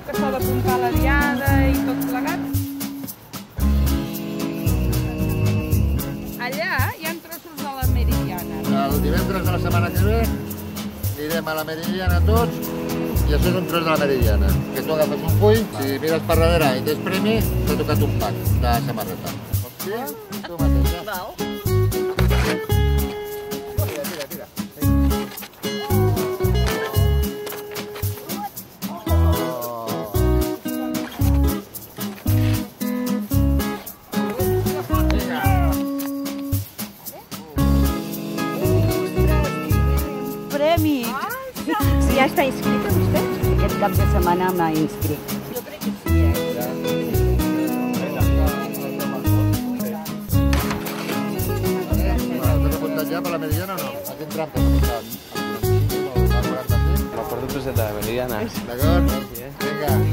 sap que s'ha d'apuntar la diada i tot plegat. Allà hi ha trossos de la Meridiana. El divendres de la setmana que ve anirem a la Meridiana tots i això és un tros de la Meridiana, que tu agafes un full, si mires per darrere i tens premi, t'ha tocat un pack de samarreta. Sí? Tu mateixa. Val. Premi! Si ja està inscrita vostè? Aquest cap de setmana m'ha inscrit. Jo crec que sí, eh? T'has apuntat ja per la Meridiana o no? A quin tram t'has apuntat? Al 45 o al 45? Me porto presentar de Meridiana. D'acord? Sí, eh? Vinga.